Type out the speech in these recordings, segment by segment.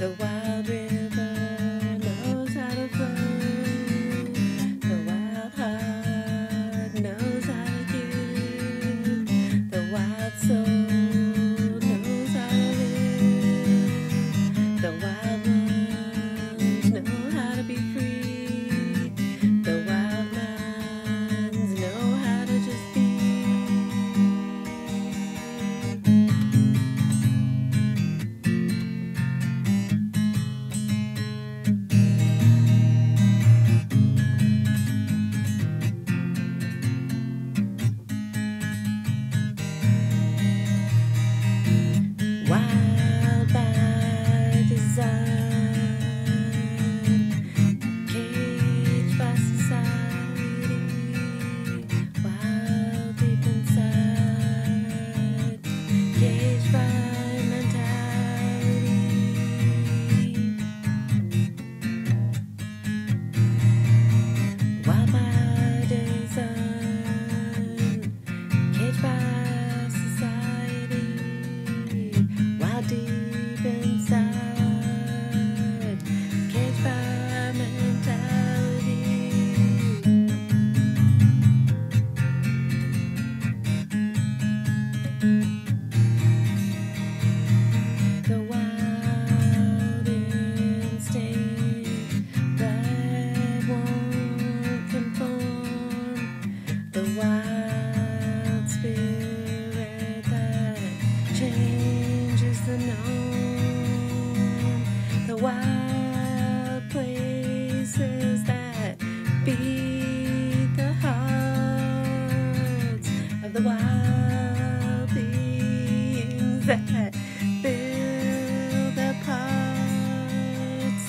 the one. the wild beings that fill the parts.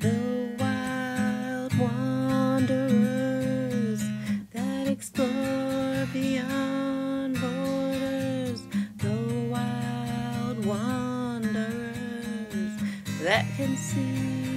The wild wanderers that explore beyond borders. The wild wanderers that can see.